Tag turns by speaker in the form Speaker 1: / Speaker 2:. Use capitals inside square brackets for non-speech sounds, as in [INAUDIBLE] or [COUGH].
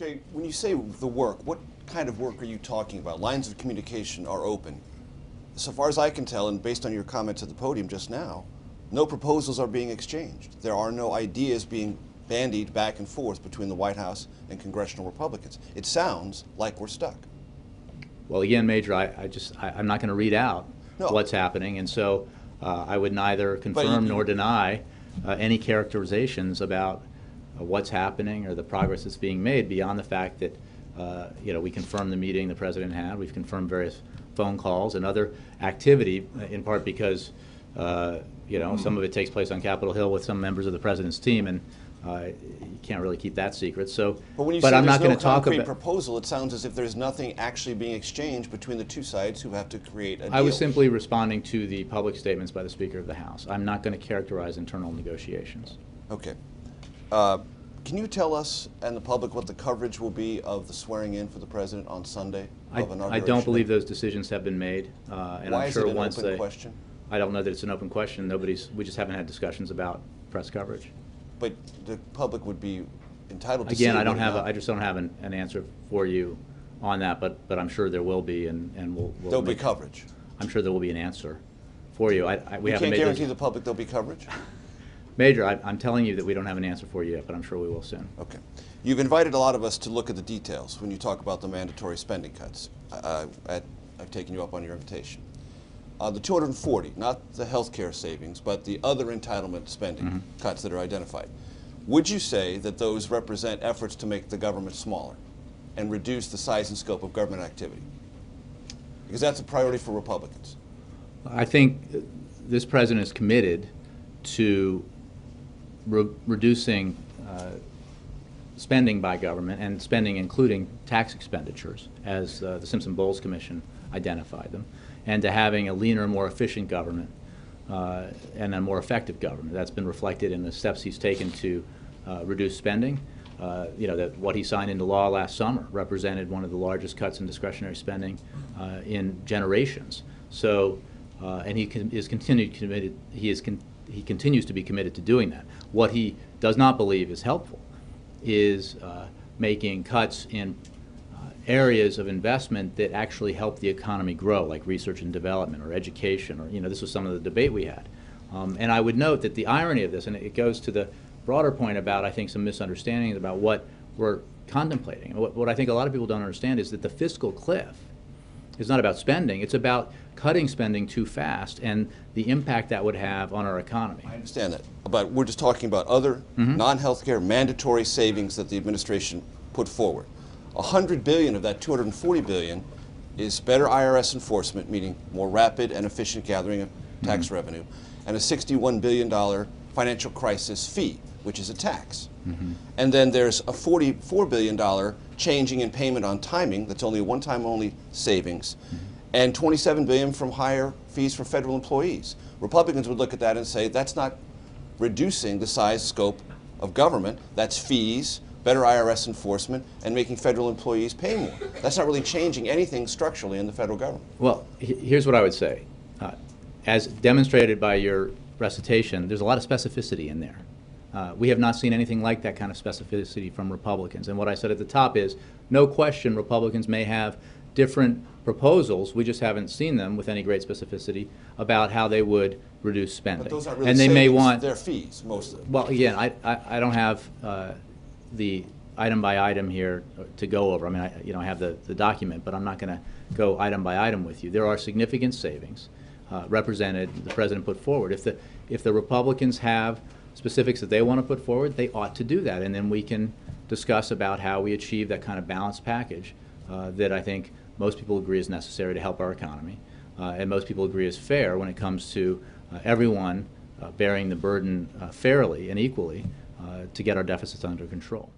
Speaker 1: Jay, when you say the work, what kind of work are you talking about? Lines of communication are open. So far as I can tell, and based on your comments at the podium just now, no proposals are being exchanged. There are no ideas being bandied back and forth between the White House and congressional Republicans. It sounds like we're stuck.
Speaker 2: Well, again, Major, I, I just, I, I'm not going to read out
Speaker 1: No.
Speaker 2: what's happening, and so uh, I would neither confirm
Speaker 1: you-
Speaker 2: nor deny uh, any characterizations about what's happening or the progress that's being made beyond the fact that, uh, you know, we confirmed the meeting the President had, we've confirmed various phone calls and other activity, uh, in part because, uh, you know, some of it takes place on Capitol Hill with some members of the President's team, and uh, you can't really keep that secret, so.
Speaker 1: But when you say
Speaker 2: I'm not
Speaker 1: there's
Speaker 2: gonna
Speaker 1: no
Speaker 2: talk
Speaker 1: concrete
Speaker 2: about.
Speaker 1: proposal, it sounds as if there's nothing actually being exchanged between the two sides who have to create a deal.
Speaker 2: I was simply responding to the public statements by the Speaker of the House. I'm not going to characterize internal negotiations.
Speaker 1: Okay. Uh, Can you tell us and the public what the coverage will be of the swearing in for the president on Sunday
Speaker 2: I I don't believe those decisions have been made, uh, and
Speaker 1: Why
Speaker 2: I'm
Speaker 1: is
Speaker 2: sure
Speaker 1: it an
Speaker 2: once
Speaker 1: open
Speaker 2: they...
Speaker 1: question?
Speaker 2: I don't know that it's an open question. Nobody's, we just haven't had discussions about press coverage.
Speaker 1: But the public would be entitled to see.
Speaker 2: Again, I don't have, a-? I just don't have an, an answer for you on that, but, but I'm sure there will be, and, and we'll... we'll
Speaker 1: There'll be coverage.
Speaker 2: I'm sure there will be an answer for you. I, I, we
Speaker 1: You
Speaker 2: haven't
Speaker 1: can't guarantee
Speaker 2: those...
Speaker 1: the public there'll be coverage? [LAUGHS]
Speaker 2: Major, I, I'm telling you that we don't have an answer for you yet, but I'm sure we will soon.
Speaker 1: Okay. You've invited a lot of us to look at the details when you talk about the mandatory spending cuts. Uh, at- I've taken you up on your invitation. Uh, The 240, not the health care savings, but the other entitlement spending
Speaker 2: Mm-hmm.
Speaker 1: cuts that are identified. Would you say that those represent efforts to make the government smaller and reduce the size and scope of government activity? Because that's a priority for Republicans.
Speaker 2: I think this president is committed to re- reducing uh, spending by government and spending including tax expenditures, as uh, the Simpson-Bowles Commission identified them, and to having a leaner, more efficient government uh, and a more effective government. That's been reflected in the steps he's taken to uh, reduce spending. Uh, You know, that what he signed into law last summer represented one of the largest cuts in discretionary spending uh, in generations. So, uh, and he con- is continued committed, he is, con- he continues to be committed to doing that. What he does not believe is helpful is uh, making cuts in uh, areas of investment that actually help the economy grow, like research and development or education, or, you know, this was some of the debate we had. Um, And I would note that the irony of this, and it goes to the broader point about, I think, some misunderstandings about what we're contemplating. What, what I think a lot of people don't understand is that the fiscal cliff is not about spending, it's about cutting spending too fast and the impact that would have on our economy.
Speaker 1: I understand that, but we're just talking about other mm-hmm. non-healthcare mandatory savings that the administration put forward. A hundred billion of that 240 billion is better IRS enforcement, meaning more rapid and efficient gathering of mm-hmm. tax revenue, and a 61 billion dollar financial crisis fee, which is a tax. Mm-hmm. And then there's a 44 billion dollar changing in payment on timing, that's only a one-time only savings, and 27 billion from higher fees for federal employees. Republicans would look at that and say that's not reducing the size scope of government. That's fees, better IRS enforcement, and making federal employees pay more. That's not really changing anything structurally in the federal government.
Speaker 2: Well, he- here's what I would say. Uh, As demonstrated by your recitation, there's a lot of specificity in there. Uh, We have not seen anything like that kind of specificity from Republicans. And what I said at the top is, no question, Republicans may have different proposals, we just haven't seen them with any great specificity, about how they would reduce spending.
Speaker 1: But those aren't really
Speaker 2: And they may want.
Speaker 1: they're fees, mostly.
Speaker 2: Well, again, I, I, I don't have uh, the item by item here to go over. I mean, I, you know, I have the, the document, but I'm not going to go item by item with you. There are significant savings uh, represented, the president put forward. If the, if the Republicans have specifics that they want to put forward, they ought to do that. And then we can discuss about how we achieve that kind of balanced package uh, that I think most people agree is necessary to help our economy. Uh, and most people agree is fair when it comes to uh, everyone uh, bearing the burden uh, fairly and equally uh, to get our deficits under control.